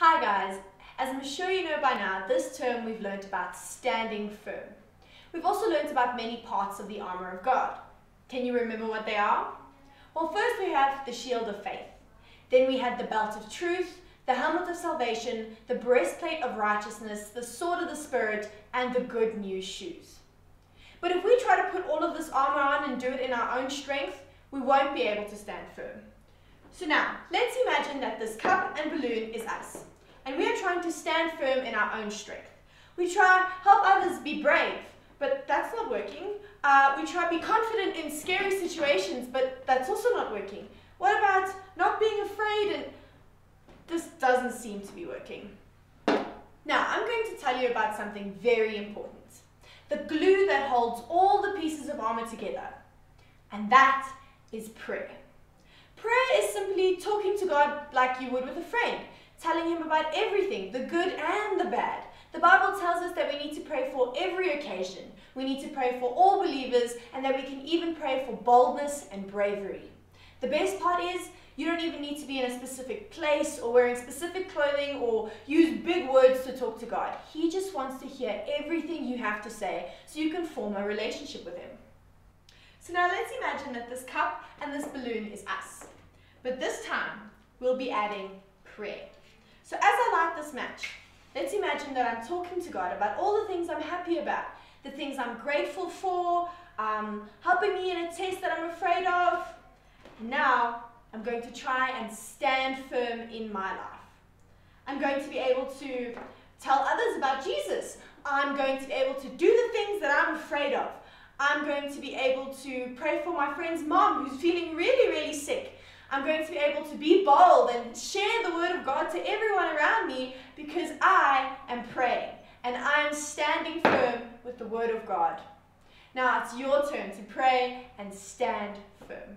Hi guys, as I'm sure you know by now, this term we've learnt about standing firm. We've also learnt about many parts of the armour of God. Can you remember what they are? Well, first we have the shield of faith. Then we had the belt of truth, the helmet of salvation, the breastplate of righteousness, the sword of the Spirit, and the good news shoes. But if we try to put all of this armour on and do it in our own strength, we won't be able to stand firm. So now, let's imagine that this cup and balloon is us, trying to stand firm in our own strength. We try help others be brave, but that's not working. Uh, we try be confident in scary situations, but that's also not working. What about not being afraid and this doesn't seem to be working. Now, I'm going to tell you about something very important. The glue that holds all the pieces of armor together. And that is prayer. Prayer is simply talking to God like you would with a friend, about everything, the good and the bad. The Bible tells us that we need to pray for every occasion. We need to pray for all believers and that we can even pray for boldness and bravery. The best part is you don't even need to be in a specific place or wearing specific clothing or use big words to talk to God. He just wants to hear everything you have to say so you can form a relationship with him. So now let's imagine that this cup and this balloon is us. But this time, we'll be adding prayer. So as I light this match, let's imagine that I'm talking to God about all the things I'm happy about, the things I'm grateful for, um, helping me in a test that I'm afraid of. now, I'm going to try and stand firm in my life. I'm going to be able to tell others about Jesus. I'm going to be able to do the things that I'm afraid of. I'm going to be able to pray for my friend's mom who's feeling really. I'm going to be able to be bold and share the word of God to everyone around me because I am praying and I am standing firm with the word of God. Now it's your turn to pray and stand firm.